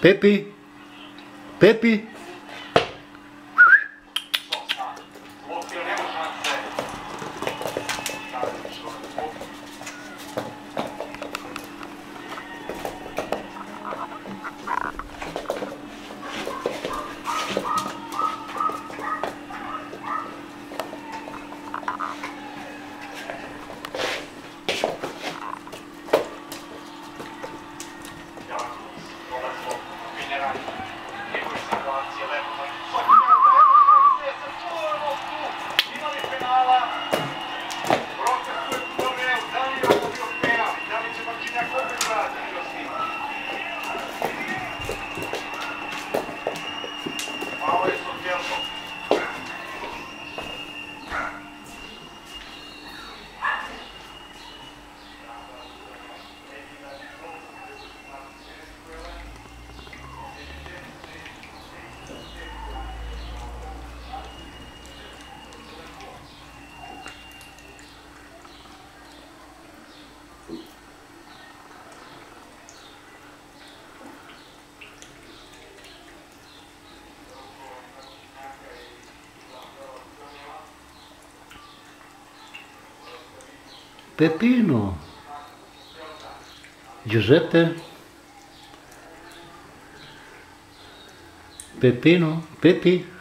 Pepe, Pepe. Peppino, Giuseppe, Peppino, Peppi.